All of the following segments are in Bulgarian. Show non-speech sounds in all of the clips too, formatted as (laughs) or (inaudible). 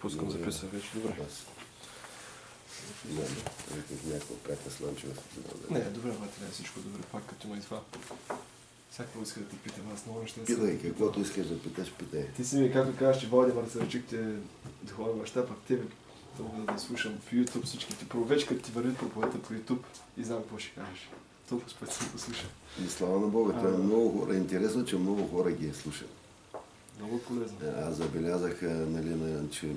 Пускам Добре. записа вече. Добре. Аз. Не, виках някаква пяка слънчева. Не, добре, бате, не, всичко добре. Пак като има и това. Всяко иска да те питам, аз много неща. Питай, каквото искаш да питаш, питай. Ти си ми, както казваш, че Владимир Сарчик ти е духовен баща, пък тебе толкова да слушам в YouTube всички ти провеч, като ти вървят проповедта по YouTube и знам какво ще кажеш. Толкова път съм го слушал. И слава на Бога, това е много хора. Интересно, че много хора ги слушат. Много е полезно. Аз забелязах, а, нали, на- че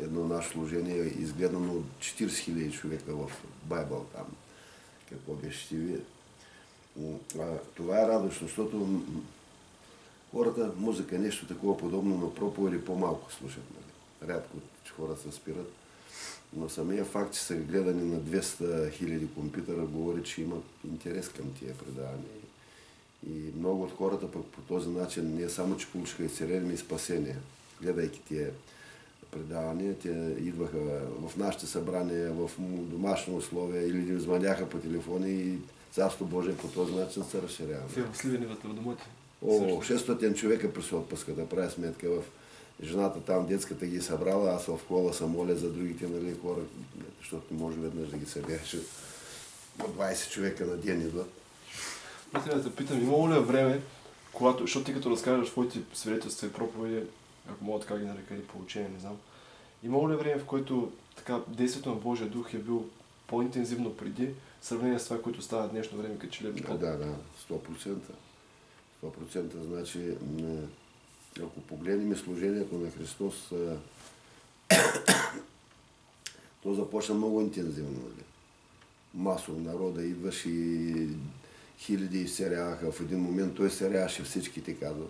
едно наше служение е изгледано от 40 хиляди човека в Байбъл там. Какво беше ще вие. Това е радостно, защото хората, музика, нещо такова подобно на проповеди по-малко слушат. Нали. Рядко че хора се спират. Но самия факт, че са гледани на 200 хиляди компютъра, говори, че имат интерес към тия предавания. И много от хората пък по този начин не само, че получиха изцеление, но и спасение. Гледайки тия предавания, те идваха в нашите събрания, в домашни условия или ни звъняха по телефони и Царство Божие по този начин се разширява. В Сливенивата в дома. О, Също. 600 човека през отпуска, да правя сметка в жената там, детската ги е събрала, аз в кола се моля за другите нали, хора, защото не може веднъж да ги събереш. По 20 човека на ден идват. Трябва да те питам, имало ли е време, когато, защото ти като разкажеш твоите свидетелства и проповеди, ако мога така ги нарека или получение, не знам, имало ли време, в което така действието на Божия дух е бил по-интензивно преди, в сравнение с това, което става днешно време, като че ли е Да, да, да, 100%. 100% значи, ако погледнем служението на Христос, то започна много интензивно. Нали? Масово народа идваш и хиляди изсеряваха. В един момент той серяваше всичките, казва.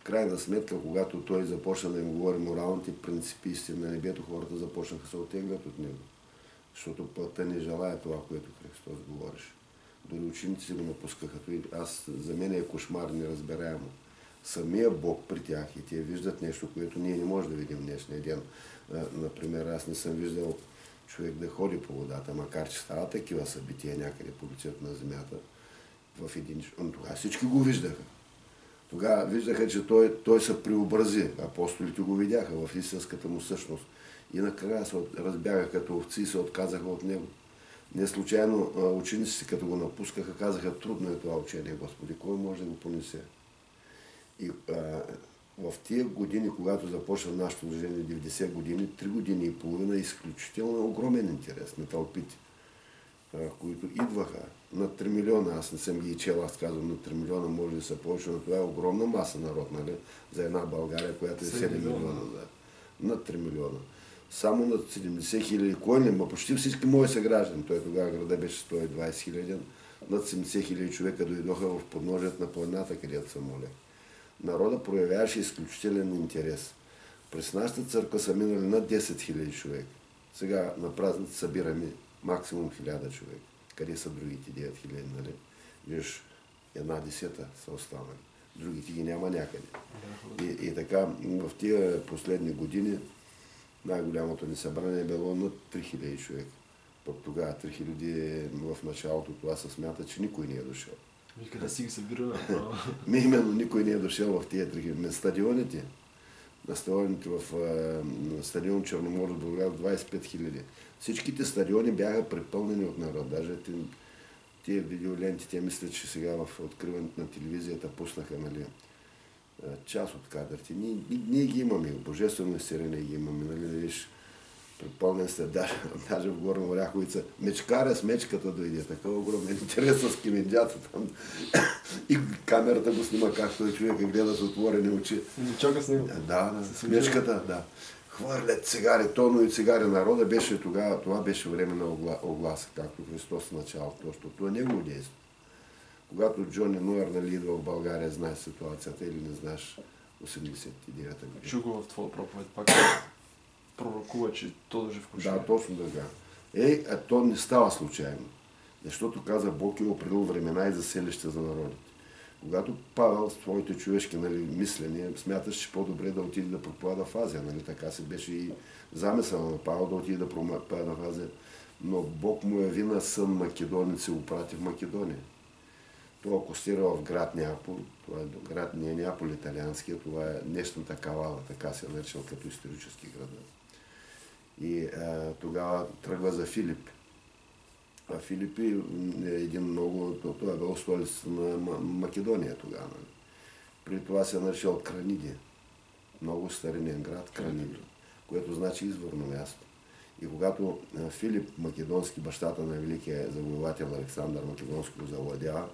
В крайна сметка, когато той започна да им говори моралните принципи истини на небето, хората започнаха се отеглят от него. Защото пътта не желая това, което Христос говореше. Дори ученици го напускаха. Аз, за мен е кошмар, неразбираемо. Самия Бог при тях и те виждат нещо, което ние не можем да видим днешния ден. Например, аз не съм виждал човек да ходи по водата, макар че стават такива събития някъде по лицето на земята. В един... Но тогава всички го виждаха. Тогава виждаха, че той, той се преобрази. Апостолите го видяха в истинската му същност. И накрая се разбягаха като овци и се отказаха от него. Не случайно учениците, като го напускаха, казаха, трудно е това учение, Господи, кой може да го понесе? И а, в тия години, когато започна нашето служение, 90 години, 3 години и половина, изключително огромен интерес на тълпите, които идваха на 3 милиона. Аз не съм ги чел, аз казвам на 3 милиона, може да са повече, но това е огромна маса народ, нали? За една България, която е 7 7 милиона. Да. Над 3 милиона. Само над 70 хиляди, кой не, ма почти всички мои съграждани, той тогава града беше 120 хиляди, над 70 хиляди човека дойдоха в подножието на планината, където се моля. Народа проявяваше изключителен интерес. През нашата църква са минали над 10 000 човек. Сега на празници събираме максимум 1000 човек. Къде са другите 9 000, нали? Виж, една десета са останали. Другите ги няма някъде. И, и така, в тия последни години най-голямото ни събрание е било над 3000 човека. Пък тогава 3000 в началото това се смята, че никой не е дошъл. Къде си ги събира? (laughs) Ми именно никой не е дошъл в тия 3000. На стадионите, на стадионите в стадион Черномор България 25 хиляди. Всичките стадиони бяха препълнени от народ. Даже ти- тия видеоленти, те мислят, че сега в откриването на телевизията пуснаха нали, а, част от кадрите. Ние, ние, ги имаме, божествено изцеление ги имаме. Нали, да виж, припълнен сте, даже, (laughs) даже в Горна Оряховица. Мечкаря с мечката дойде, такова огромен интерес с кимендята там. (coughs) И камерата го снима как той човека гледа с отворени очи. И чака с него. Да, да, с мечката, да. Хвърлят цигари, тоно и цигари народа беше тогава, това беше време на огла, огласа, както Христос в началото, защото това е негово действие. Когато Джони Нуер нали, идва в България, знаеш ситуацията или не знаеш 89-та година. Чу го в твоя проповед, пак пророкува, че то да в Да, точно така. Е, а то не става случайно. Защото каза Бог е определил времена и заселище за народите. Когато Павел с своите човешки нали, мисления смяташ, че по-добре да отиде да проповяда в Азия. Нали? Така се беше и замисъл на Павел да отиде да проповяда в Азия. Но Бог му яви на сън македонец и го прати в Македония. Той акостира в град Неапол. Това е град не е Неапол италианския, това е днешната Кавала, така се е наричал като исторически град. И а, тогава тръгва за Филип. А Филипи е един много, това е било столицата на Македония тогава. При това се наричал Краниди. Много старинен град, Краниди, което значи изворно място. И когато Филип Македонски, бащата на великия завоевател Александър Македонски го завладява,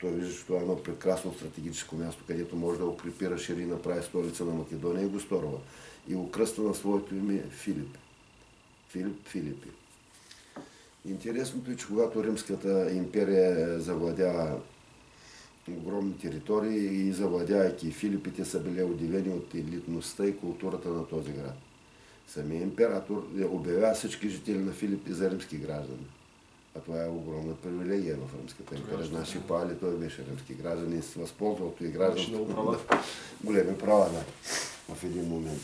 той вижда, че това е едно прекрасно стратегическо място, където може да укрепи, разшири направи столица на Македония и го сторова. И го кръста на своето име Филип. Филип Филипи. Интересното е, че когато Римската империя завладява огромни територии и завладявайки Филипите са били удивени от елитността и културата на този град. Самия император обявява всички жители на Филипи за римски граждани. А това е огромна привилегия в Римската империя. Наши пали, той беше римски граждан и се възползва от и гражданството. (laughs) Големи права, да, в един момент.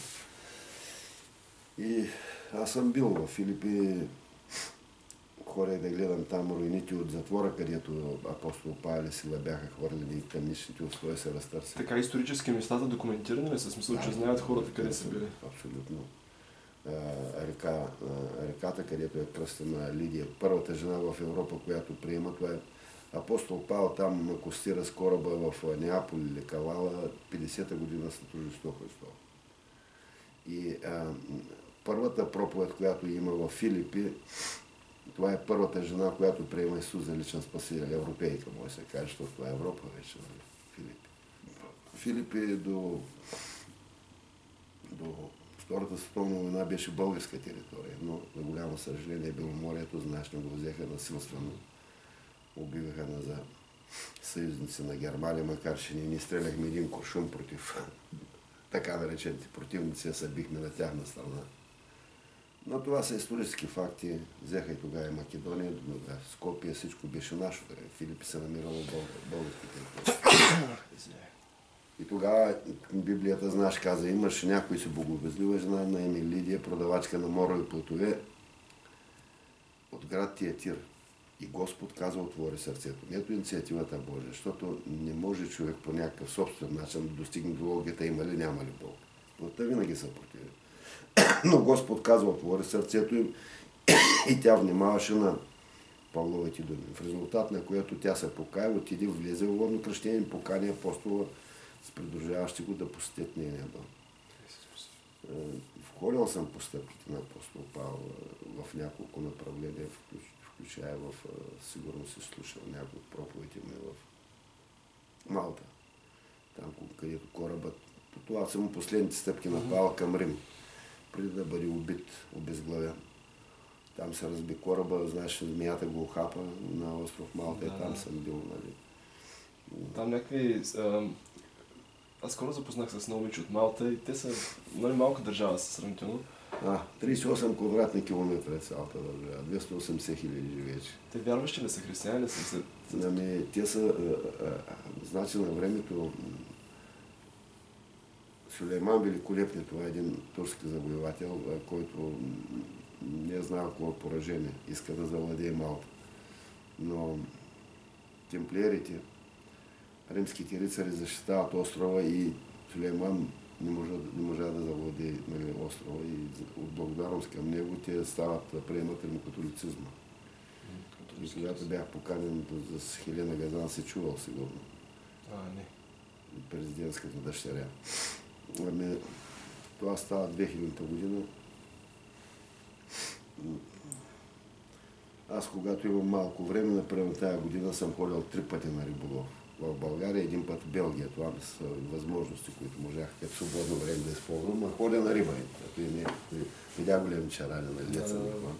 И аз съм бил в Филипи, ходех да гледам там руините от затвора, където апостол Павел и Сила бяха хвърлени и камничните устои се разтърсят. Така исторически местата документирани ли са? Смисъл, да, че знаят хората къде са били? Абсолютно. река, реката, където е кръстена Лидия, първата жена в Европа, която приема, това е апостол Павел там костира с кораба в Неапол или Кавала 50-та година след Рождество Христово. И а, първата проповед, която има в Филипи, това е първата жена, която приема Исус за личен спасител, европейка, може се каже, защото това е Европа вече, нали? Филипи. Филипи до, до Втората световна война беше българска територия, но за голямо съжаление Беломорието, знаеш, не го взеха насилствено. Убиваха на за съюзници на Германия, макар че ние ни стреляхме един куршум против (laughs) така наречените противници, се бихме на тяхна страна. Но това са исторически факти. Взеха и тогава и Македония, Скопия, всичко беше нашо. Филипи се намирало в българските И тогава Библията, знаеш, каза, имаш някой си богобезлива жена на име Лидия, продавачка на морови плотове от град Тиатир. И Господ каза, отвори сърцето. Ето инициативата Божия, защото не може човек по някакъв собствен начин да достигне до логията има ли, няма ли Бог. Те винаги са противи. Но Господ казва, отвори сърцето им и тя внимаваше на Павловите думи. В резултат на което тя се покая, отиде, влезе в водно кръщение и покани апостола с придружаващи го да посетят нейния дом. Е, входил съм по стъпките на апостол Павел е, в няколко направления, включая в е, сигурност и слушал някои проповедите ми в Малта. Там, където корабът. Това са му последните стъпки на Павел към Рим преди да бъде убит, обезглавен. Там се разби кораба, знаеш, змията го хапа на остров Малта да. и там съм бил, нали. Там някакви... Аз скоро запознах с наумичи от Малта и те са нали, малка държава сравнително. А, 38 квадратни километра е цялата държава, 280 хиляди живеечи. Те вярващи ли са християни? Са. Ами, те са, а, а, значи на времето, Сулейман Великолепни, това е един турски завоевател, който не е знал какво е поражение, иска да завладее Малта. Но темплиерите, римските рицари защитават острова и Сулейман не можа, не можа да завладее нали, острова и от благодарност към него те стават да приемат римокатолицизма. И когато бях поканен с Хелена Газан, се чувал сигурно. А, не. Президентската дъщеря. Ами, това става 2000 година. Аз, когато имам малко време, например тази година съм ходил три пъти на риболов. В България един път в Белгия. Това са възможности, които можах като свободно време да използвам. А ходя на риба. Като и не видя големи чарани на лица. Да, да.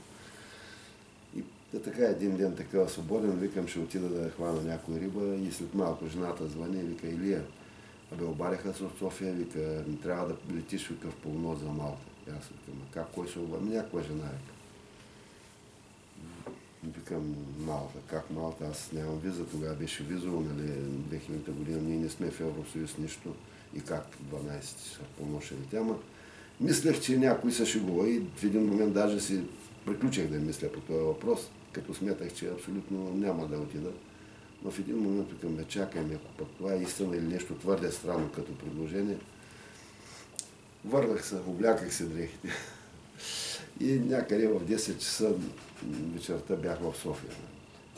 И да, така един ден такава свободен, викам, ще отида да хвана някой риба и след малко жената звъни и вика Илия Абе, обадиха се от София, вика, не трябва да летиш вика, в полунощ за Малта. И аз викам, как, кой се обади? Някоя жена вика. Викам, Малта, как Малта? Аз нямам виза, тогава беше визово, нали, 2000 година, ние не сме в Евросъюз нищо. И как 12 полунощ летя, ама мислех, че някой се шегува и в един момент даже си приключих да мисля по този въпрос, като смятах, че абсолютно няма да отида. Но в един момент викам, ме чакай, ако пък това е истина или нещо твърде странно като предложение. Върнах се, обляках се дрехите И някъде в 10 часа вечерта бях в София.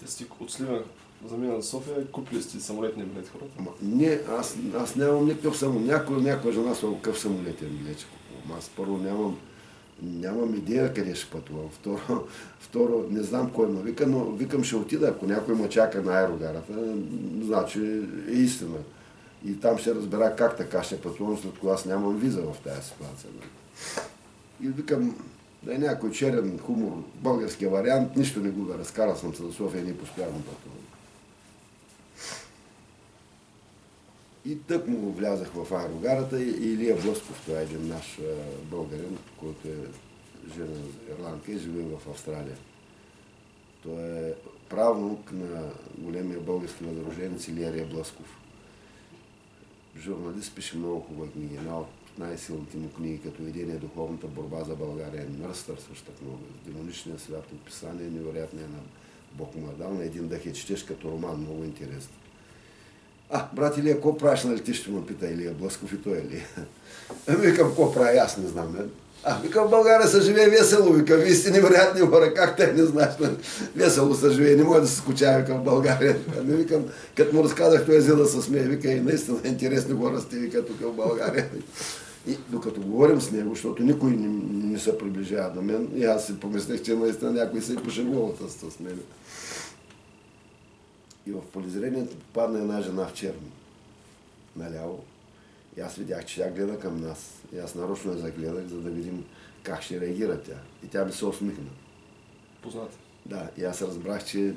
Те сте от Сливен замина за София, купили сте самолетния билет хората? Ама, не, аз, аз нямам никакъв самолет. Някой, някоя жена са какъв самолетен билет ще купувам. Аз първо нямам, нямам идея къде ще пътувам. Второ, второ не знам кой ме вика, но викам ще отида. Ако някой ме чака на аерогарата, значи е истина. И там ще разбера как така ще пътувам, след когато аз нямам виза в тази ситуация. И викам, да е някой черен хумор, българския вариант, нищо не губя. Разкарал съм се за София, ние постоянно пътувам. И тък му влязах в аерогарата и Илия Блъсков, това е един наш българин, който е жена ирландка и живее в Австралия. Той е правнук на големия български възроженец Илия Блъсков. Журналист пише много хубави книги. Една от най-силните му книги, като видение духовната борба за България. Мърстър също така много. Демоничния свят, описание невероятния на Бог му е дал. На един дъх я четеш като роман, много интересно. А, брат Илия, какво правиш на летище, му пита Илия Блъсков и той Илия. Ами викам, какво прави, аз не знам. Не? А, викам, в България се живее весело, викам, вие сте невероятни хора, как те не знаеш, весело се живее, не може да се скучава, викам, в България. Ами викам, като му разказах, той взе да се смее, вика, и наистина интересни хора сте, вика, тук в България. И докато говорим с него, защото никой не, не се приближава до мен, и аз си помислех, че наистина някой се и пошегувал с мен. И в полизрението попадна една жена в черно. Наляво. И аз видях, че тя гледа към нас. И аз нарочно я загледах, за да видим как ще реагира тя. И тя ми се усмихна. Позната. Да, и аз разбрах, че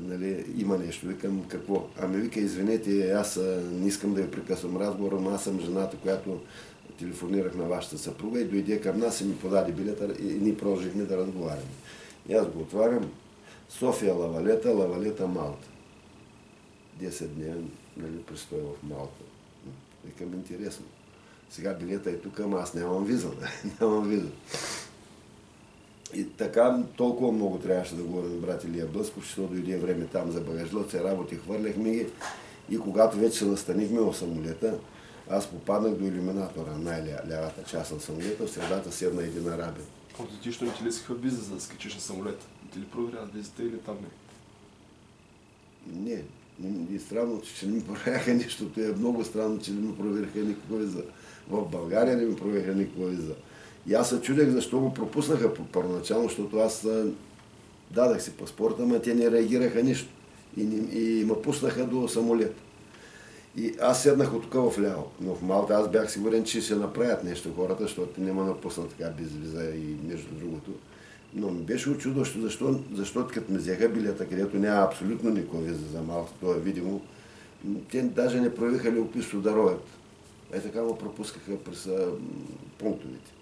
нали, има нещо. Викам, какво? Ами вика, извинете, аз не искам да ви прекъсвам разговора, но аз съм жената, която телефонирах на вашата съпруга и дойде към нас и ми подаде билета и ние продължихме да разговаряме. И аз го отварям. София Лавалета, Лавалета Малта. 10 дни нали, престой в Малта. Викам, интересно. Сега билета е тук, ама аз нямам виза. (laughs) нямам виза. И така толкова много трябваше да говорим брат Илия Блъсков, защото дойде време там за багажлъци, работи, хвърляхме ги. И когато вече се настанихме в самолета, аз попаднах до иллюминатора, най-лявата част на самолета, в средата седна един арабин. Автентично ли ти ли искаха виза, за да скачиш на самолета? Ти ли проверяват визата или там не? Не. И странно, че не ми проверяха нищо. То е много странно, че не ми проверяха никаква виза. В България не ми проверяха никаква виза. И аз се чудех защо го пропуснаха първоначално, защото аз дадах си паспорта, но те не реагираха нищо. И, и ме пуснаха до самолет. И аз седнах от тук в ляво. Но в Малта аз бях сигурен, че ще направят нещо хората, защото не ме напуснат така без виза и между другото. Но ми беше очудващо, защо, защото като ми взеха билета, където няма абсолютно никаква виза за Малта, то е видимо, те даже не проявиха любопитство да роят. Е така го пропускаха през пунктовете.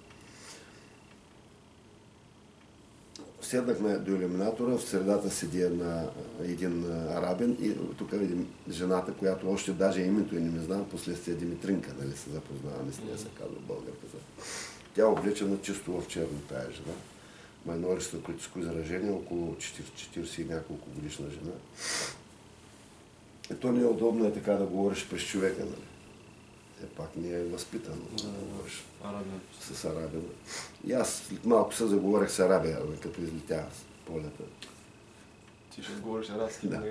седнахме до иллюминатора, в средата седи на един арабин и тук видим жената, която още даже името и не ми знам, последствие Димитринка, нали се запознаваме с нея, се казва българката. Тя е облечена чисто в черно тая жена. Ма едно аристократическо изражение, около 40, 40 и няколко годишна жена. И то не е удобно е така да говориш през човека, нали? все пак не е възпитан да, говориш с арабина. И аз след малко се заговорих с арабия, като излетя полета. Ти ще говориш арабски? Да.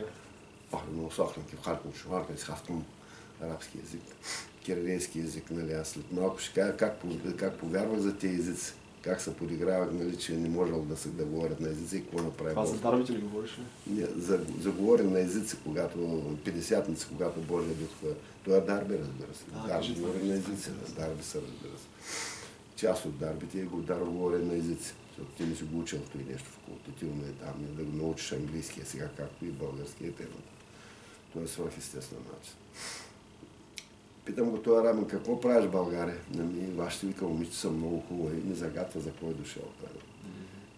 Сохран, кив харком шуарка, с хавком арабски язик, кирилейски язик, нали, аз след малко ще кажа как, как повярвах за тези езици как се подигравах, нали, че не можел да се да говорят на езици и какво направи. Това за дарбите ли говориш? Не, за, за говорим на езици, когато, 50-ници, когато Божия дух, това е дарби, разбира се. А, дарби говори на езици, да, дарби са, разбира се. Част от дарбите е го дар говори на езици, защото ти не си го учил това нещо факултативно е там, да го научиш английския сега, както и българския темата. Това е свръхестествен начин. Питам го това рамен, какво правиш в България? Нали, вашите вика, момичета са много хубави, ми загатва за кой е дошъл.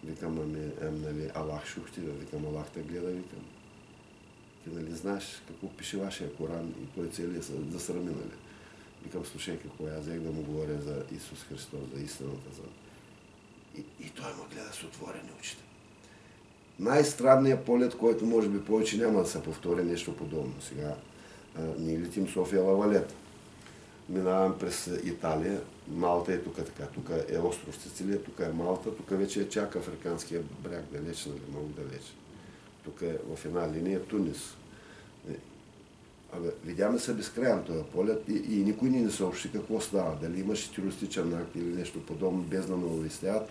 Викам, ами, нали, Аллах ще отида, викам, Аллах те гледа, викам. Ти нали знаеш какво пише вашия Коран и той целият се засрами, нали? Викам, слушай какво, аз взех да му говоря за Исус Христос, за истината. За... И, и той му гледа с отворени очите. Най-странният полет, който може би повече няма да се повтори нещо подобно. Сега а, ние летим София Лавалета минаваме през Италия, Малта е тук така, тук е остров Сицилия, тук е Малта, тук вече е чак африканския бряг, далеч, нали, много далеч. Тук е в една линия Тунис. Е, абе, видяме се безкрайно този полет и, и никой ни не съобщи какво става. Дали имаше терористичен акт или нещо подобно, без да нововестяват.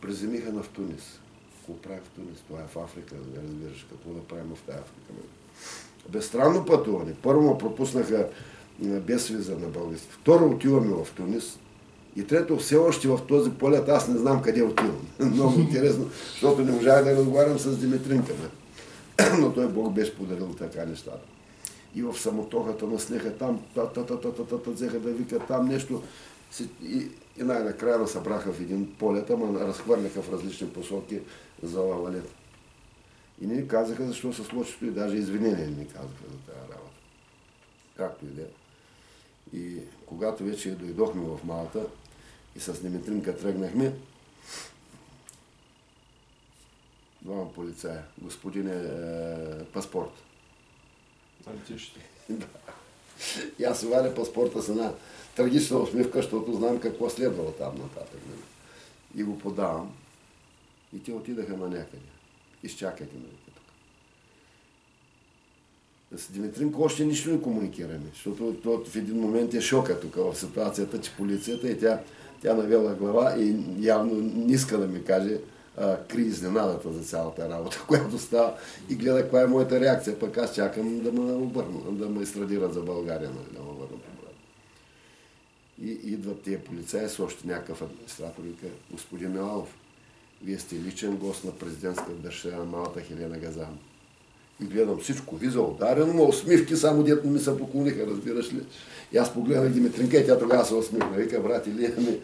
Приземиха на в Тунис. Какво прави в Тунис? Това е в Африка, не разбираш какво да правим в тази Африка. Нали? Безстранно пътуване. Първо пропуснаха без виза на български. Второ отиваме в Тунис. И трето, все още в този полет аз не знам къде отивам. (laughs) Много интересно, защото не можах да разговарям с Димитринка. (clears throat) Но той Бог беше подарил така нещата. И в самотохата на снеха там, та-та-та-та-та-та, взеха да викат там нещо. И, и най-накрая събраха в един полет, ама разхвърляха в различни посоки за лавалет. И не ни казаха защо се случи и даже извинения не ни казаха за тази работа. Както и да е. И когато вече дойдохме в Малта и с Димитринка тръгнахме, двама полицая, господин е, паспорт. Летище. да. И аз валя паспорта с една трагична усмивка, защото знам какво следвало там нататък. Нали. И го подавам. И те отидаха на някъде. Изчакайте ме. С Димитринко още нищо не комуникираме, защото то в един момент е шока тук в ситуацията, че полицията и тя, тя навела глава и явно не иска да ми каже а, кри изненадата за цялата работа, (laughs) която става и гледа каква е моята реакция. Пък аз чакам да ме обърна, да ме изтрадират за България, нали, да ме обратно. И идват тия полицаи с още някакъв администратор и господин Миланов, вие сте личен гост на президентска дъщеря на малата Хелена Газан и гледам всичко, виза ударено, но усмивки само дето ми се поклониха, разбираш ли. И аз погледнах Димитринка и тя тогава се усмихна. Вика, брат Илия, ми,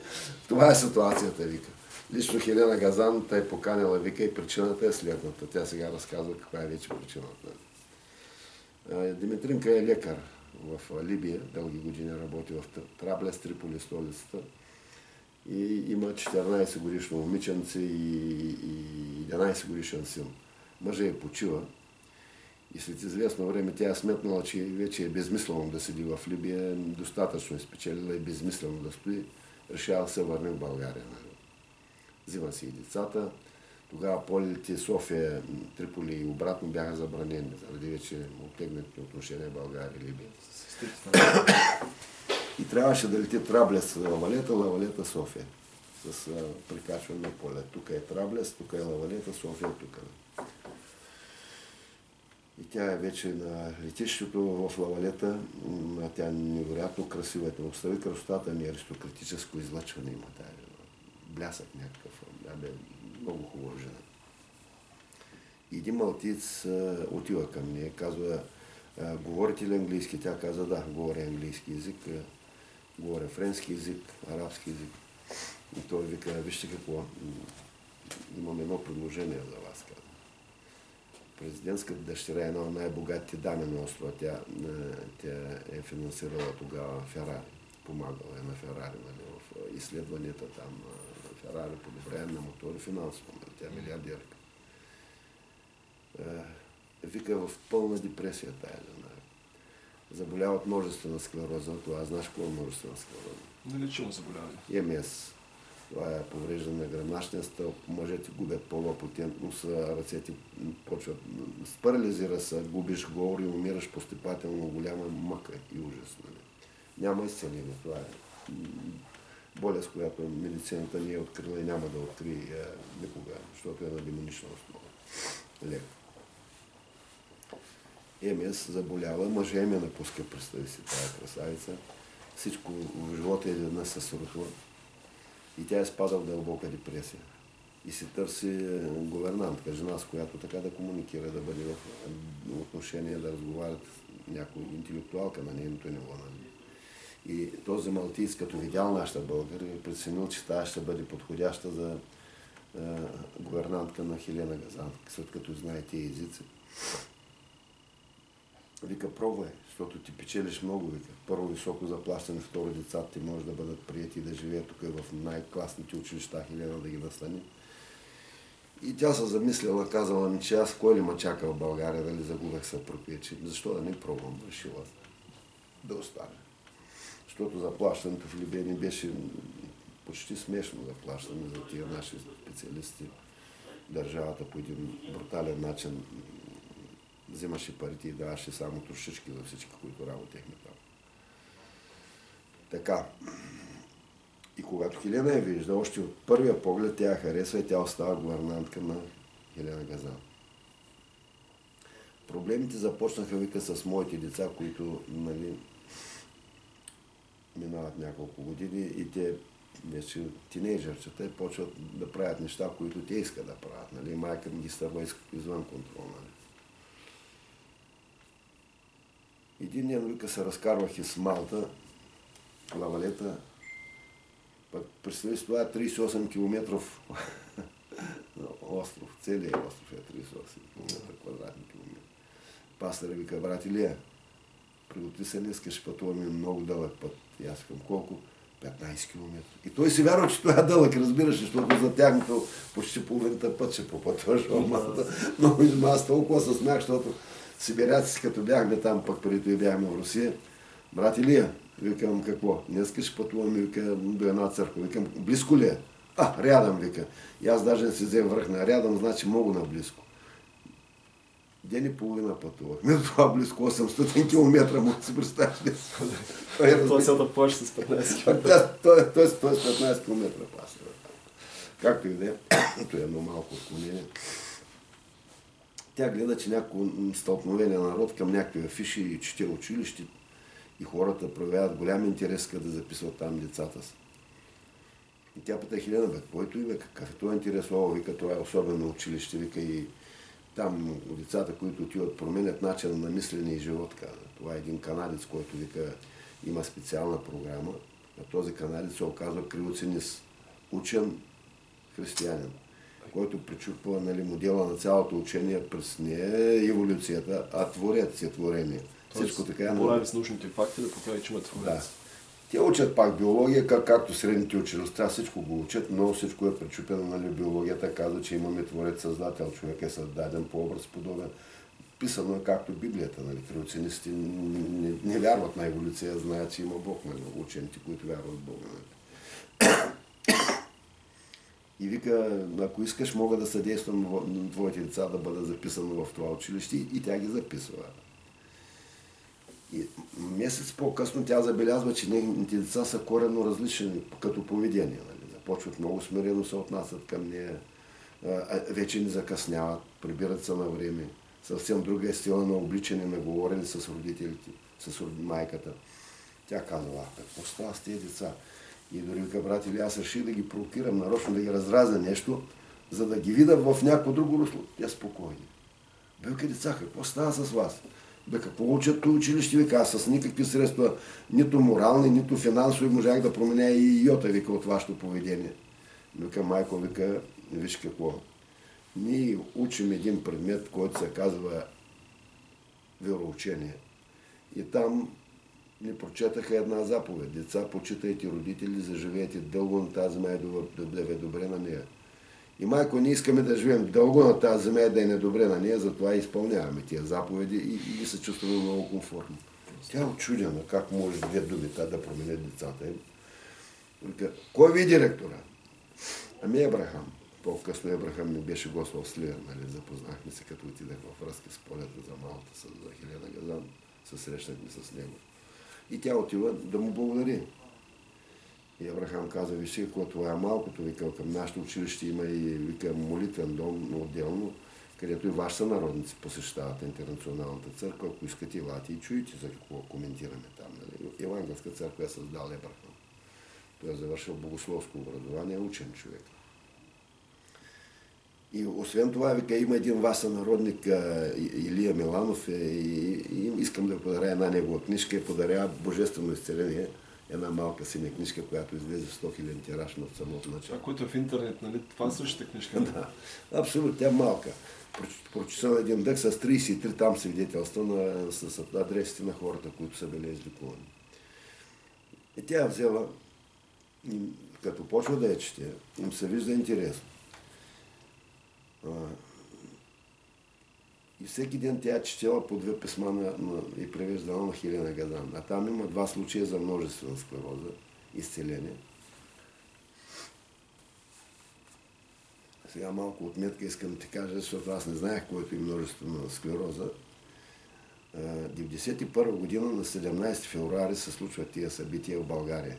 това е ситуацията, вика. Лично Хелена Газан е поканила, вика, и причината е следната. Тя сега разказва каква е вече причината. Димитринка е лекар в Либия, дълги години работи в Траблес, Триполи, столицата. И има 14 годишно момиченце и 11 годишен син. Мъжа е почива, и след известно време тя е сметнала, че вече е безмислено да седи в Либия, достатъчно е спечелила и безмислено да стои. Решава да се върне в България. Нали. Взима си и децата. Тогава полетите София, Триполи и обратно бяха забранени, заради вече оттегнати отношения България и Либия. И трябваше да лети Траблес Лавалета, Лавалета София. С прикачване на поле. Тук е Траблес, тук е Лавалета, София, тук е. И тя е вече на летището в Лавалета. Тя е невероятно красива. Ето, остави красотата ми аристократическо излъчване има. Тя е блясък някакъв. Тя бе много хубава жена. Един малтиец отива към нея, казва, говорите ли английски? Тя каза, да, говоря английски язик, говоря френски язик, арабски язик. И той вика, вижте какво, имам едно предложение за вас президентската дъщеря е една от най-богатите дами на острова. Тя, е, тя е финансирала тогава Ферари. Помагала е на Ферари нали, в изследванията там на Ферари, подобряване на мотори финансово. Нали, тя е милиардерка. Е, вика в пълна депресия тая жена. Заболяват множествена склероза. Това знаеш какво е множествена склероза? Нелечимо заболяване. ЕМС. Това е повреждане на гръбначния стълб. Мъжете губят пола потентност, ръцете почват, спарализира се, губиш говор и умираш постепателно голяма мъка и ужас. Нали? Няма изцеление. Това е болест, която медицината не е открила и няма да открие е, никога, защото е на демонична основа. Леко. ЕМС заболява, мъже ме напуска, представи си, тази красавица. Всичко в живота е една се срутва и тя е спада в дълбока депресия. И се търси е, говернантка, жена с която така да комуникира, да бъде в отношение, да разговарят някой интелектуалка на нейното ниво. Нали? И този малтийц, като видял нашата българ, е преценил, че тази ще бъде подходяща за е, говернантка на Хелена Газан, след като знае тези езици. Вика, пробвай, защото ти печелиш много, вика. Първо високо заплащане, второ децата ти може да бъдат прияти да живеят тук в най-класните училища, Хелена да ги настани. И тя се замислила, казала ми, че аз кой ли ма чака в България, дали загубях пропие, че защо да не пробвам, решила да остане. защото заплащането в Либия ни беше почти смешно заплащане за тия наши специалисти. Държавата по един брутален начин вземаше парите и даваше само трошички за всички, които работехме там. Така. И когато Хелена я вижда, още от първия поглед тя я харесва и тя остава гувернантка на Хелена Газан. Проблемите започнаха, вика, с моите деца, които нали, минават няколко години и те вече тинейджърчета почват да правят неща, които те искат да правят. Нали? Майка ми ги стърва извън контрол. Нали? Един ден, вика, се разкарвах из Малта, лавалета, пък представи си това 38 км (laughs) остров, целият остров е 38 км квадратни километри. Пастора вика, брат Илия, приготви се днес, ще пътуваме много дълъг път. И аз към колко? 15 км. И той си вярва, че това е дълъг, разбираш, защото за тяхното почти половината път ще попътваш в Малта. Но аз толкова се смях, защото сибиряци, като бяхме там, пък преди и бяхме в Русия, брат Илия, викам какво? Днес ще пътуваме, вика, до една църква. Викам, близко ли е? А, рядом, вика. И аз даже не си взем връх на рядом, значи много наблизко. Ден и половина пътувахме. Това близко 800 км, му си представиш ли? Той се да плаща с 15 км. Той с 15 км паса. Както и да е, той е едно малко отклонение. Тя гледа, че някакво стълкновение на народ към някакви афиши и чете училище и хората проявяват голям интерес да записват там децата си. И тя пита Хелена, бе, който и бе, какъв е това интерес, о, вика, това е особено училище, вика и там децата, които отиват, променят начин на мислене и живот, каза. Това е един канадец, който вика, има специална програма, а този канадец се оказва кривоценист, учен християнин, който причупва нали, модела на цялото учение през не еволюцията, а творят си творение. Всичко така е. Борави с научните факти да покаже, че има творец. Да. Те учат пак биология, как, както средните училища, всичко го учат, но всичко е пречупено, нали, биологията казва, че имаме творец създател, човек е създаден по образ подобен. Писано е както Библията, нали, креоцинисти не, не, не, вярват на еволюция, знаят, че има Бог, нали, учените, които вярват в Бога. Нали. И вика, ако искаш, мога да съдействам на твоите деца да бъда записано в това училище и тя ги записва. И месец по-късно тя забелязва, че нейните деца са коренно различни като поведение. Нали? Започват много смирено се отнасят към нея, вече не закъсняват, прибират се на време. Съвсем друга е стила на обличане, на говорене с родителите, с майката. Тя казва, какво става с тези деца? И дори вика, брат или аз реших да ги провокирам, нарочно да ги разразя нещо, за да ги видя в някакво друго русло. Тя спокойни. Бе, деца, какво става с вас? Бе, какво учат по училище, вика, аз с никакви средства, нито морални, нито финансови, можах да променя и йота, вика, от вашето поведение. Вика, майко, вика, виж какво. Ние учим един предмет, който се казва вероучение. И там ни прочетаха една заповед. Деца, почитайте родители, заживеете дълго на тази земя и да е добре на нея. И майко, ние искаме да живеем дълго на тази земя и да е недобре на нея, затова изпълняваме тия заповеди и, и се чувстваме много комфортно. Тя е очудена как може две думи да променят децата им. Кой ви е директора? Ами Ебрахам. По-късно Ебрахам ми беше гост в Сливен, нали? запознахме се, като отидах в връзка с полета за Малта, с, Хелена Газан, се срещнахме с него. И тя отива да му благодари. И Аврахам каза, вижте, какво това е малкото, вика, към нашето училище има и вика, молитвен дом отделно, където и ваши сънародници посещават Интернационалната църква, ако искате, илате и чуете за какво коментираме там. Нали? Евангелска църква е създал Ебрахам. Той е завършил богословско образование, учен човек. И освен това, вика, има един васа народник, Илия Миланов, е, и, и, искам да подаря една негова книжка и подаря Божествено изцеление, една малка синя книжка, която излезе в 100 000 тираж от самото начало. А което е в интернет, нали? Това същата книжка. (laughs) да, абсолютно, тя е малка. Прочисал един дък с 33 там свидетелства на, с адресите на хората, които са били изликувани. И тя взела, и, като почва да я чете, им се вижда интересно И всеки ден тя четела по две писма на, на, и превеждала на Хелена Гадан. А там има два случая за множествена склероза, изцеление. Сега малко отметка искам да ти кажа, защото аз не знаех което е множествена склероза. 1991 година на 17 февруари се случват тия събития в България.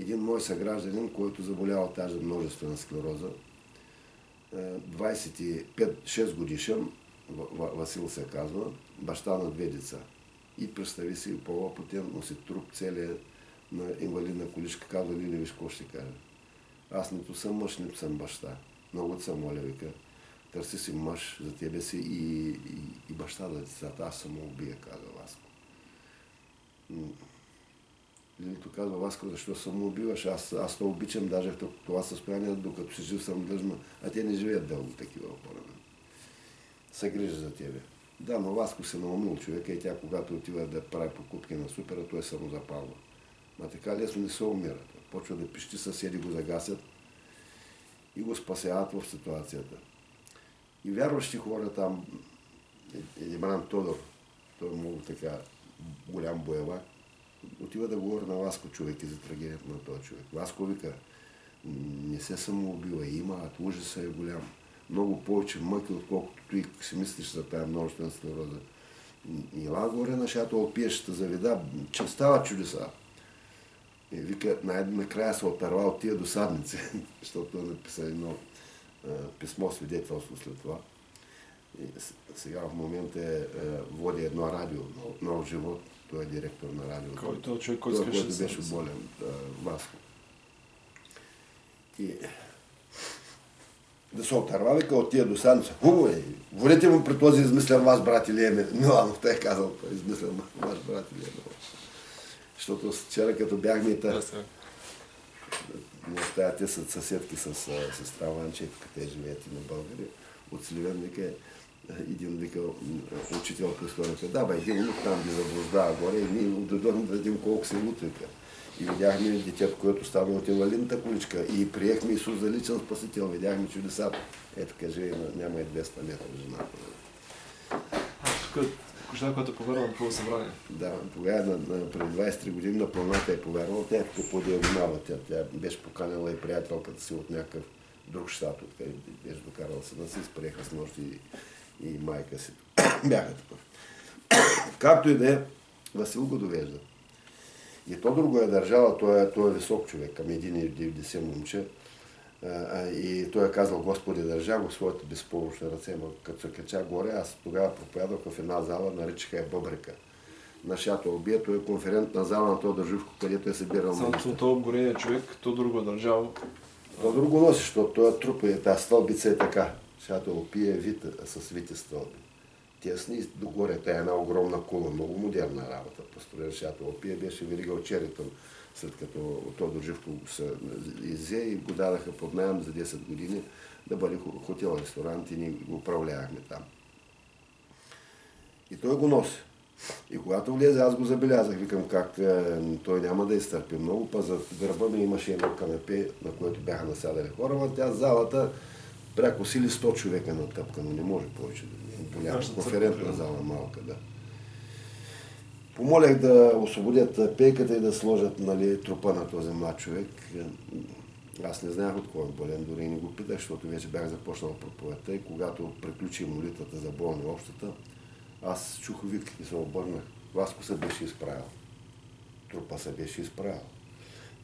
Един мой съгражданин, който заболява тази множествена склероза, 25-6 годишен, Васил се казва, баща на две деца. И представи си, по-опитен, носи труп целия на инвалидна количка, казва ли, виж какво ще кажа. Аз нито съм мъж, нито съм баща. Много се моля, вика, търси си мъж за тебе си и, и, и баща за децата. Аз съм убия, каза Васко. Лилито казва, Васко, защо съм убиваш? Аз, аз то обичам даже в това състояние, докато си жив съм дължна. А те не живеят дълго такива хора. Се грижа за тебе. Да, но Васко се наумил човека и тя, когато отива да прави покупки на супера, той самозапалва. Ма така лесно не се умира. Почва да пищи, съседи го загасят и го спасяват в ситуацията. И вярващи хора там, Едимран Тодор, той е много така голям боевак, отива да говори на Васко човек и за трагедията на този човек. Васко вика, не се самоубива, има, а ужаса е голям. Много повече мъки, отколкото ти си мислиш за тази множествена склероза. И ла горе на шато опиещата заведа, че става чудеса. И вика, най-накрая се отърва от тия досадници, (laughs) защото е написа едно писмо свидетелство след това. И сега в момента е, води едно радио, нов живот, той е директор на радио. Който е човек, който, който беше болен, Васко. И да се отърва, вика от тия досадници. Хубаво е. Водете му при този измислям вас, брат или е Миланов, той е казал, измислям вас, брат или е Защото вчера като бяхме и та... Да, те са съседки с сестра Ванче, къде живеят и на България. От Сливен вика, един вика, учител по историята, да, бе, един лук там ги заблуждава горе и ние дойдохме да видим колко се лут, вика. И видяхме детето, което стана от инвалидната количка. И приехме Исус за личен спасител. Видяхме чудесата. Ето, кажи, няма и 200 метра жената. Тук Кожа, която е повярвала на Първо събрание. Да, тогава преди 23 години на планата е повярвала. Тя е по диагонала. Тя, тя беше поканила и приятелката си от някакъв друг щат, откъде беше докарала сина си, сприеха с нощ и, и майка си. (coughs) Бяха тук. (coughs) Както и да е, Васил го довежда. И то друго е държава, той е, той е висок човек, към 1,90 момче. И той е казал, Господи, държа го своите безпомощни ръце, но като се кача горе, аз тогава проповядах в една зала, наричаха я Бъбрика. На Шато Обия, той е конферентна зала на този Държивко, където е събирал Само този горения човек, то друго държава. То друго носи, защото той е труп и тази стълбица е така. Шато Опия е вит, с вити стълби тесни догоре. Тя е една огромна кула, много модерна работа. Построен Шато Опия беше верига от след като Тодор Живко се изе и го дадаха под найем за 10 години да бъде хотел, ресторант и ние го управлявахме там. И той го носи. И когато влезе, аз го забелязах, викам как е, той няма да изтърпи много, па за гърба ми имаше едно канапе, на което бяха насядали хора, но тя залата пряко сили 100 човека натъпкано, не може повече да голяма конферентна зала, малка, да. Помолях да освободят пейката и да сложат нали, трупа на този млад човек. Аз не знаех от кой е болен, дори не го питах, защото вече бях започнал проповедта и когато приключи молитвата за болни общата, аз чух вик и се обърнах. Васко се беше изправил. Трупа се беше изправил.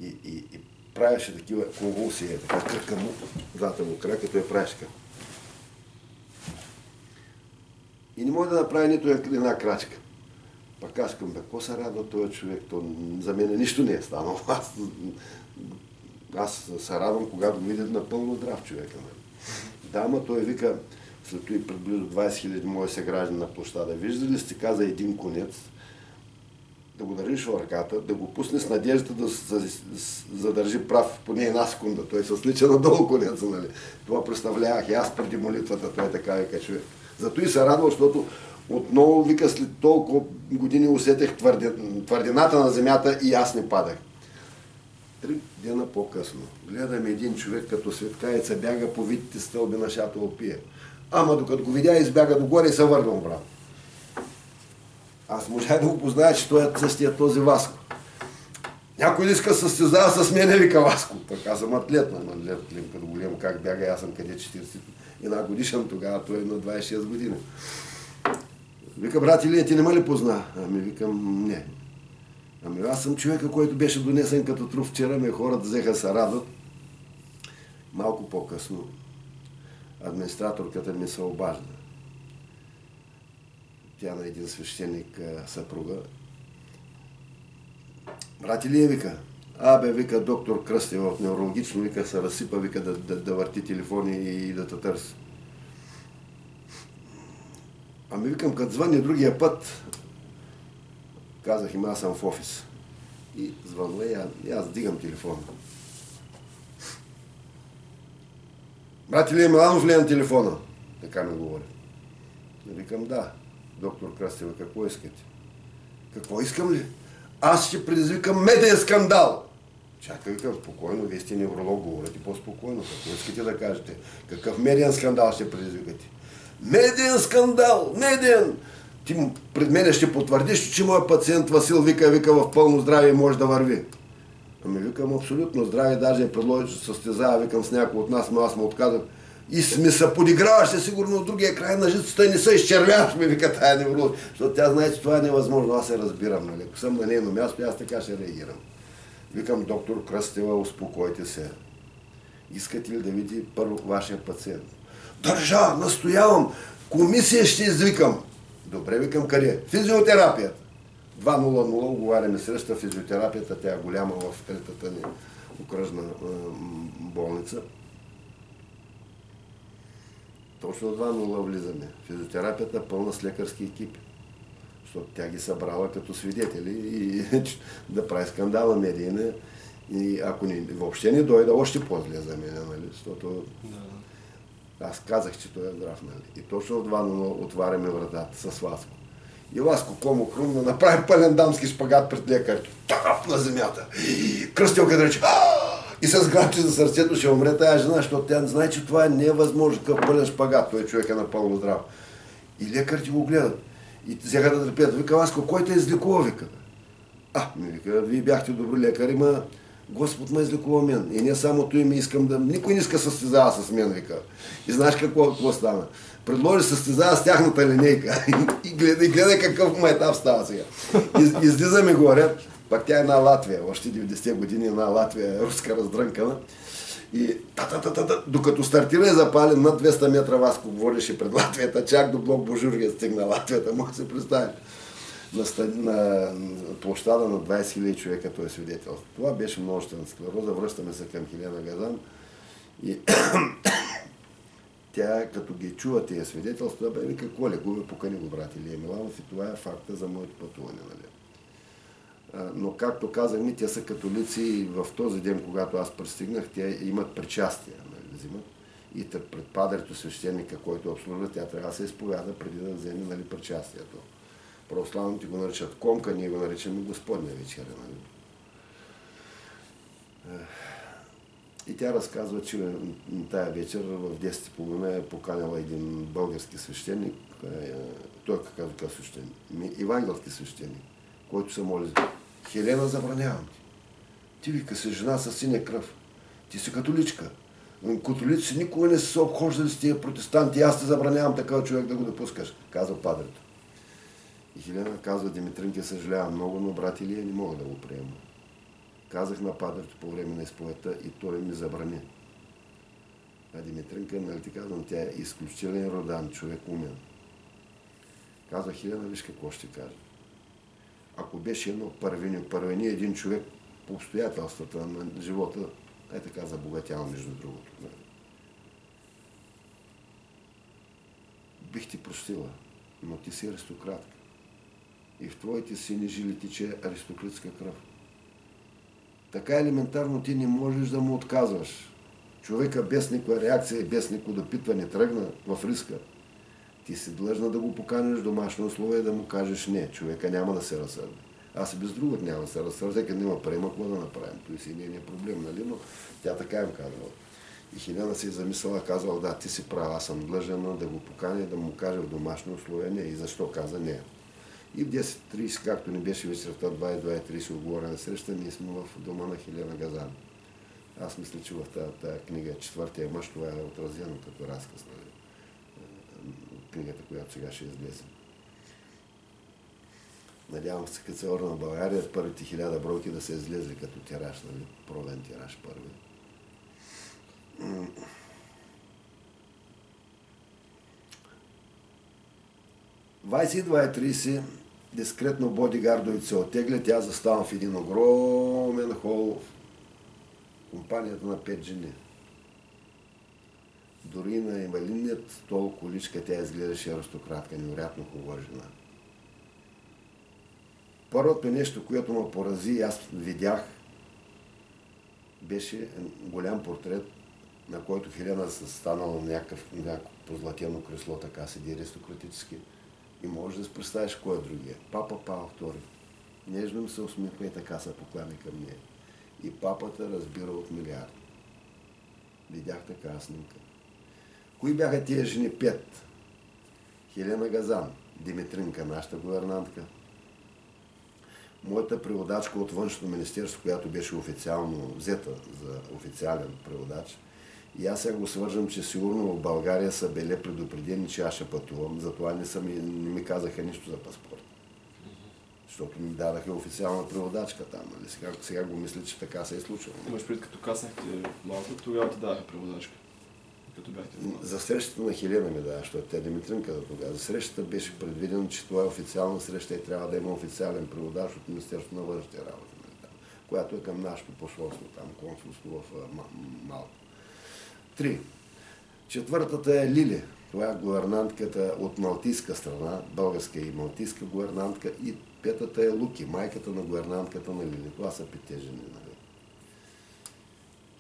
И, и, и правеше такива конвулсии, така кръка му, двата му крака, той правеше като И не може да направи нито една крачка. Пак аз към, какво се радва този човек? То, за мен нищо не е станало. (laughs) Аз, аз се радвам, когато видят напълно здрав човека. Нали. Да, ама той вика, след това и пред близо 20 000 мои съграждани на площада. Виждали ли сте, каза един конец, да го държиш в ръката, да го пусне с надеждата да задържи прав поне една секунда. Той се слича надолу конеца, нали? Това представлявах и аз преди молитвата, той така вика човек. Зато и се радва, защото отново, вика, след толкова години усетех твърдината на земята и аз не падах. Три дена по-късно гледаме един човек като светкаеца бяга по видите стълби на шато опие. Ама докато го видя, избяга догоре и се върна обратно. Аз можа да го позная, че той е същия този Васко. Някой иска състезава с мене, вика Васко. Пък аз съм атлет, на атлет, като голям как бяга, аз съм къде 40 една годишен тогава, той е на 26 години. Вика, брат Илия, ти не ме ли позна? Ами викам, не. Ами аз съм човека, който беше донесен като труп вчера, ме хората взеха се радват. Малко по-късно администраторката ми се обажда. Тя на един свещеник съпруга. Брат Илия вика, Абе, вика доктор Кръстева от неврологично, вика се разсипа, вика да, да, да върти телефони и да те търси. Ами викам, като звънне другия път, казах им, аз съм в офис. И звънва и, и аз дигам телефона. Ли е Миланов ли е на телефона? Така ми говори. И викам, да. Доктор Кръстева, какво искате? Какво искам ли? Аз ще предизвикам медиен скандал. Чакай, спокойно, вие сте невролог, говорите по-спокойно. Какво искате да кажете? Какъв медиен скандал ще предизвикате? Медиен скандал! Медиен! Ти пред мене ще потвърдиш, че моят пациент Васил вика, вика в пълно здраве и може да върви. Ами викам абсолютно здраве, даже предложи, че състезава, викам с някой от нас, но аз му отказах. И сме се подиграваше сигурно от другия край на жицата и не се изчервяваш, ми вика тая невролог. Защото тя знае, че това е невъзможно, аз се разбирам, нали? Ако съм на нейно място, аз така ще реагирам. Викам, доктор Кръстева, успокойте се. Искате ли да види първо вашия пациент? Държа, настоявам, комисия ще извикам. Добре, викам къде? Физиотерапията. 2.00 оговаряме среща физиотерапията, тя е голяма в третата ни окръжна болница. Точно 2.0 влизаме. Физиотерапията пълна с лекарски екипи. Защото тя ги събрала като свидетели и (laughs) да прави скандала медийна. И ако ни, въобще не дойде, още по-зле за мен, нали? Защото да. аз казах, че той е здрав, нали? И точно в 2.0 отваряме вратата с Васко. И Васко Комо Крумна направи пълен дамски шпагат пред лекарите. Тап на земята. Кръстилка рече, и се сграбчи за сърцето, ще умре тази жена, защото тя знае, че това е възможно, какъв пълен шпагат. Той човек е напълно здрав. И лекарите го гледат. И взеха да трепят. Вика, Васко, кой те излекува, вика? А, ми вика, вие бяхте добри лекари, ма Господ ме излекува мен. И не само той ми искам да... Никой не иска състезава с мен, вика. И знаеш какво, какво стана? Предложи състезава с тяхната линейка. (laughs) И гледай, гледай какъв му етап става сега. Из, излизаме горе, е на Латвия, още 90-те години на Латвия, руска раздрънкана. И та-та-та-та, докато стартира и запали над 200 метра Васко водеше пред Латвията, чак до блок Божургия стигна Латвията, може да се представиш. На, на площада на 20 000 човека той е свидетел. Това беше множествена склероза. Връщаме се към Хилена Газан. И тя, като ги чува тези свидетелства, бе, вика, Коле, го покани го брат Илия Миланов и това е факта за моето пътуване. Нали? Но както казахме, те са католици и в този ден, когато аз пристигнах, те имат причастие. Нали, взимат. И пред падрето свещеника, който обслужва, тя трябва да се изповяда преди да вземе нали, причастието. Православните го наричат комка, ние го наричаме Господня вечеря. Нали. И тя разказва, че тая вечер в 10.30 е поканила един български свещеник, е, той е какъв свещеник, евангелски свещеник, който се моли Хелена, забранявам ти. Ти вика се жена с синя кръв. Ти си католичка. Католици никога не са се обхождали с тия протестанти. Аз те забранявам такъв човек да го допускаш, казва падрето. И Хелена казва, Димитринки, съжалявам много, но брат Илия не мога да го приема. Казах на падрето по време на изповедта и той ми забрани. А Димитринка, нали ти казвам, тя е изключителен родан, човек умен. Казва Хелена, виж какво ще каже ако беше едно първени, първени един човек по обстоятелствата на живота, е така забогатял между другото. Бих ти простила, но ти си аристократка. И в твоите сини жили тече аристократска кръв. Така елементарно ти не можеш да му отказваш. Човека без никаква реакция и без никакво допитване тръгна в риска ти си длъжна да го поканеш домашно условие да му кажеш не. Човека няма да се разсърди. Аз и без другото няма да се разсърдя, къде няма приема, какво да направим. Той си не е проблем, нали? Но тя така им казала. И Хелена се е замислила, казала, да, ти си права, аз съм длъжен да го поканя и да му кажа в домашно условие не. И защо каза не. И в 10.30, както не беше вечерта, 22.30 оговорена среща, ние сме в дома на Хелена Газан. Аз мисля, че в тази, тази книга Четвъртия мъж това е отразено като разказ на книгата, която сега ще излезе. Надявам се, като се върна в България, първите хиляда бройки да се излезе като тираж, нали? Провен тираж първи. 22.30 дискретно бодигардовите се оттеглят, тя застава в един огромен хол в компанията на пет жени. Дори на инвалидният стол количка тя изглеждаше аристократка, невероятно хубава жена. Първото нещо, което ме порази, аз видях, беше голям портрет, на който Хелена се станала на някакъв, някакво позлатено кресло, така седи аристократически. И можеш да си представиш кой е другия. Папа Павел II. Нежно ми се усмихва и така се поклани към нея. И папата разбира от милиард. Видях така снимка. Кои бяха тия жени? Пет. Хелена Газан, Димитринка, нашата гувернантка, моята преводачка от Външното министерство, която беше официално взета за официален преводач, и аз сега го свържам, че сигурно в България са били предупредени, че аз ще пътувам, затова не, са ми, не ми казаха нищо за паспорт. Защото ми дадаха официална преводачка там. Нали? Сега, сега го мисля, че така се е случило. Имаш пред като каснахте малко, тогава ти дадаха преводачка. Като бяхте За срещата на Хелена ми дава, защото тя е Димитринка за тогава. За срещата беше предвидено, че това е официална среща и трябва да има официален преводач от Министерството на външните работи, нали? която е към нашето посолство, там консулство в Малко. Три. Четвъртата е Лили. Това е гувернантката от малтийска страна, българска и малтийска гувернантка. И петата е Луки, майката на гувернантката на Лили. Това са петте жени.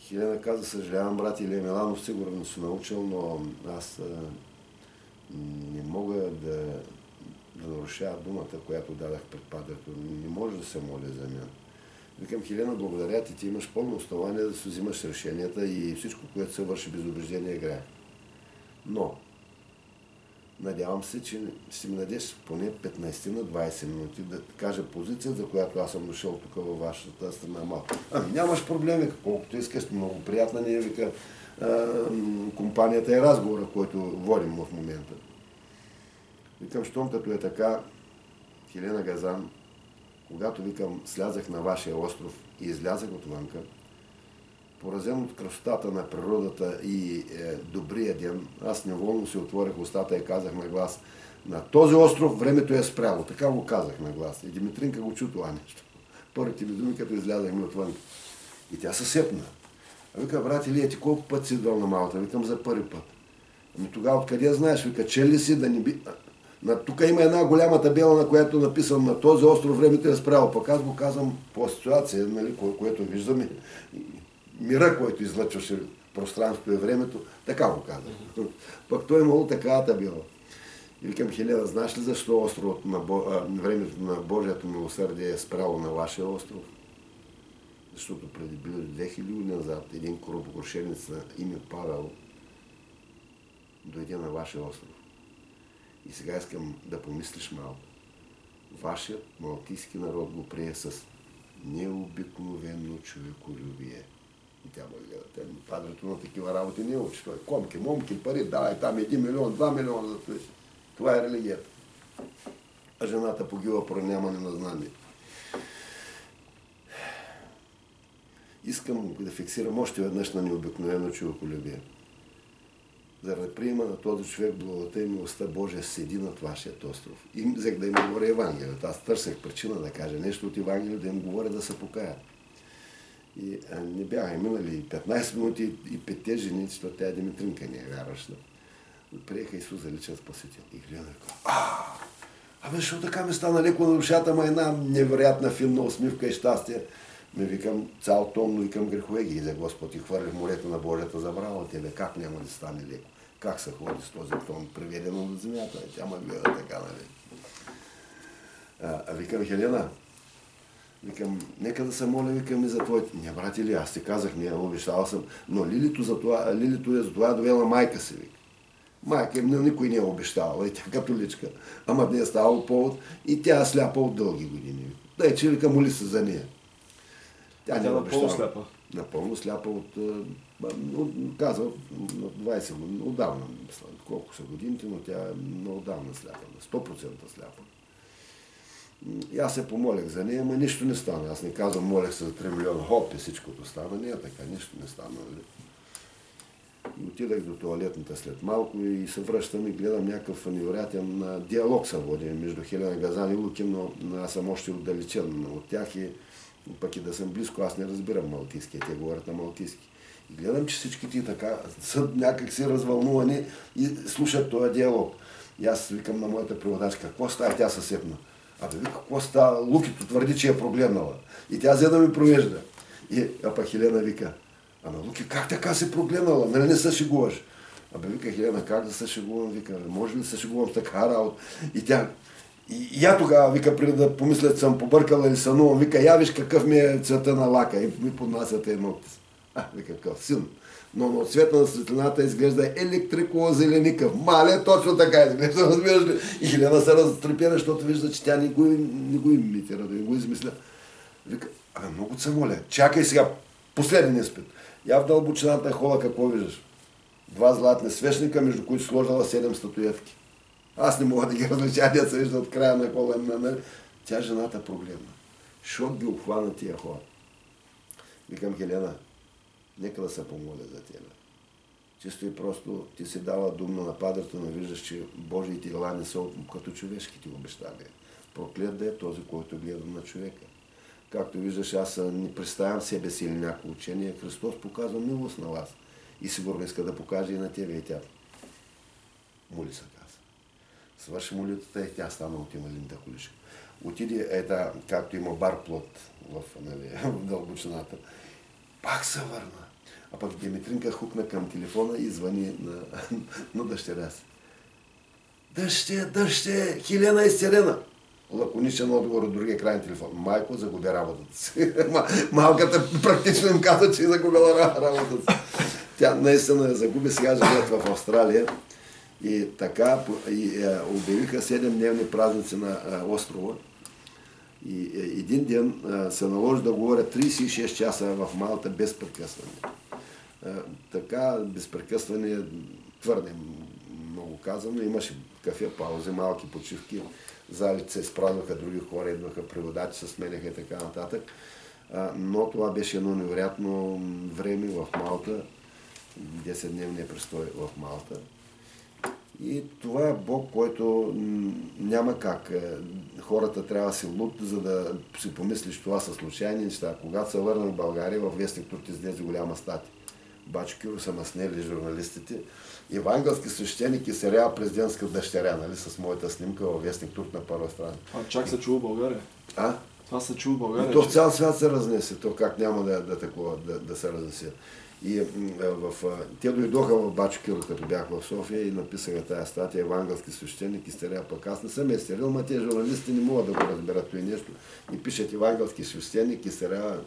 Хелена каза, съжалявам, брат Илия Миланов, сигурно си научил, но аз а, не мога да, да наруша думата, която дадах пред падрето. Не може да се моля за мен. Викам, Хелена, благодаря ти, ти имаш пълно основание да се взимаш решенията и всичко, което се върши без убеждение е грях. Но, надявам се, че ще ми дадеш поне 15 на 20 минути да кажа позиция, за която аз съм дошъл тук във вашата страна малко. Ами нямаш проблеми, колкото искаш, много приятна ни е, вика, а, компанията и разговора, който водим в момента. Викам, щом като е така, Хелена Газан, когато викам, слязах на вашия остров и излязах отвънка, поразен от красотата на природата и е, добрия ден, аз неволно си отворих устата и казах на глас, на този остров времето е спряло. Така го казах на глас. И Димитринка го чу това нещо. Първите ми думи, като излязахме отвън. И тя се сепна. А вика, брат Илия, ти колко път си идвал на Малта? Викам, за първи път. Ами тогава откъде знаеш? Вика, че ли си да не би... Тук има една голяма табела, на която е написано на този остров времето е спряло. Пък аз го казвам по ситуация, нали, кое, което виждаме. Мира, който излъчваше пространството и времето, така го казах. Пък той имало такава табела. И викам, Хелена, знаеш ли защо островът на Бо... времето на Божието милосърдие е спряло на вашия остров? Защото преди близо 2000 години назад един корабокрушенец на име Павел дойде на вашия остров. И сега искам да помислиш малко. Вашият малтийски народ го прие с необикновено човеколюбие. Тя те падрето на такива работи не учи. Той комки, момки, пари, давай там един милион, два милиона за това. Това е религията. А жената погива про нямане на знание. Искам да фиксирам още веднъж на необикновено човеколюбие заради приема на този човек благодата и милостта Божия седи над вашият остров. И взех да им говоря Евангелието. Аз търсех причина да кажа нещо от Евангелието, да им говоря да се покаят. И а, не бяха минали 15 минути и петте жени, защото тя Димитринка не е вярваща. Приеха Исус за личен спасител. И гледа а, абе, защо така ми стана леко на душата, ма една невероятна финна усмивка и щастие. Ме викам цял томно и към грехове ги за Господ и хвърлих морето на Божията забрала тебе. Как няма да стане леко? как се ходи с този тон, приведено до земята. Тя ме гледа така, нали. А викам, Хелена, Викам, нека да се моля, викам и за твоите. Не, брати ли, аз ти казах, не, обещал съм. Но Лилито, за това, Лилито е за това довела майка си, вика. Майка им никой не е обещала, и тя католичка. Ама не е ставало повод и тя е сляпа от дълги години. Дай, че вика, моли се за нея. Тя не е напълно сляпа. Напълно сляпа от, от казва, от 20 години, отдавна, колко са годините, но тя е много отдавна сляпа, 100% сляпа. И аз се помолях за нея, но нищо не стана. Аз не казвам, молех се за 3 милиона, хоп и всичкото стана. Не така, нищо не стана. Нали? И отидах до туалетната след малко и се връщам и гледам някакъв невероятен диалог се води между Хелена Газан и Лукин, но аз съм още отдалечен от тях и пък и да съм близко, аз не разбирам малтийски, те говорят на малтийски. И гледам, че всички ти така са някак си развълнувани и слушат този диалог. И аз викам на моята преводачка, какво става, тя съсепна. Абе, какво става? Лукито твърди, че е прогледнала. И тя взе да ми провежда. И, а пък Хелена вика, ама Луки, как така се прогледнала? Нали не се шегуваш? Абе, вика Хелена, как да се шегувам? Вика, може ли да се шегувам така работа? И тя, и я тогава, вика, преди да помисля, че съм побъркала или сънувам, вика, я виж какъв ми е цвета на лака. И ми поднасяте едно. А, (laughs) вика, какъв син но от цвета на светлината изглежда електрико-зеленикъв. Мале, точно така изглежда, разбираш ли? И Хелена се разтрепера, защото вижда, че тя не го, не го имитира, да не го измисля. Вика, а много се моля, чакай сега, последен изпит. Я в дълбочината хола какво виждаш? Два златни свещника, между които сложила седем статуетки. Аз не мога да ги различа, тя се вижда от края на хола. Тя жената проблемна. Шок ги обхвана тия хора. Викам Хелена, нека да се помоля за тебе. Чисто и просто ти си дала думно на падърто, но виждаш, че Божиите дела не са като човешките обещания. Проклет да е този, който гледа на човека. Както виждаш, аз не представям себе си или някакво учение. Христос показва милост на вас. И сигурно иска да покаже и на тебе и тя. Моли се, каза. Свърши молитвата и тя стана от има линта колишка. Отиде, ета, както има бар плод в, нали, (laughs) в дълбочината. Пак се върна. А пък Димитринка хукна към телефона и звъни на, (laughs) на дъщеря си. Дъще, дъще, Хилена е сирена. Лаконичен отговор от другия крайен телефон. Майко загуби работата си. (laughs) Малката практично им каза, че е загубила работата си. Тя наистина я загуби, сега живеят в Австралия. И така и, е, обявиха 7-дневни празници на е, острова. И е, един ден се наложи да говоря 36 часа в Малта без прекъсване. Така, без прекъсване твърде много казано. Имаше кафе, паузи, малки почивки. Залите се изпразваха, други хора идваха, преводачи се сменяха и така нататък. Но това беше едно невероятно време в Малта. 10-дневния престой в Малта. И това е Бог, който няма как. Е, хората трябва да си луд, за да си помислиш, това са случайни неща. Когато се върна в България, в Вестник Турт излезе голяма стати. Бачкиро са наснели журналистите. Евангелски свещеник и сериал президентска дъщеря, нали, с моята снимка във Вестник Турт на първа страна. А чак се чува в България? А? Това се чува в България? И то в цял свят се разнесе. То как няма да, да, такова, да, да се разнесе. И в, те дойдоха в Бачо като бях в София и написаха тази статия Евангелски свещеник и стеря пък. Аз не съм е стерил, но тези журналисти не могат да го разберат това нещо. И пишат Евангелски свещеник и стеря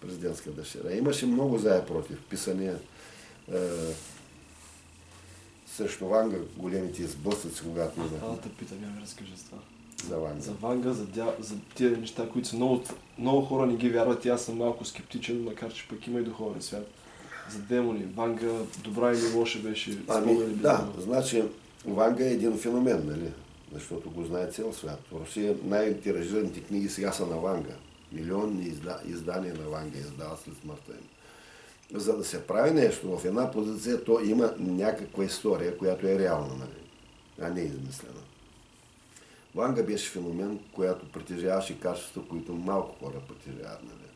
президентска дъщеря. Имаше много за и против. Писания е, срещу Ванга, големите изблъсъци, когато. Това да питам, я ми разкажа за това. За Ванга. За Ванга, за, дя... за тия неща, които са много, много хора не ги вярват и аз съм малко скептичен, макар че пък има и духовен свят за демони. Ванга добра или лоша беше? Ами, да, значи Ванга е един феномен, нали? Защото го знае цял свят. В Русия най-тиражираните книги сега са на Ванга. Милионни изда... издания на Ванга издава след смъртта им. За да се прави нещо в една позиция, то има някаква история, която е реална, нали? а не е измислена. Ванга беше феномен, която притежаваше качества, които малко хора притежават. Нали?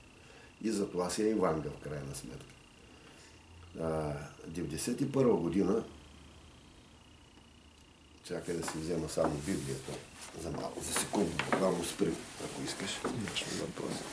И затова си е и Ванга в крайна сметка. 1991 година, чакай да си взема само Библията за малко, за секунда, буквално спри, ако искаш. Имаш въпросът.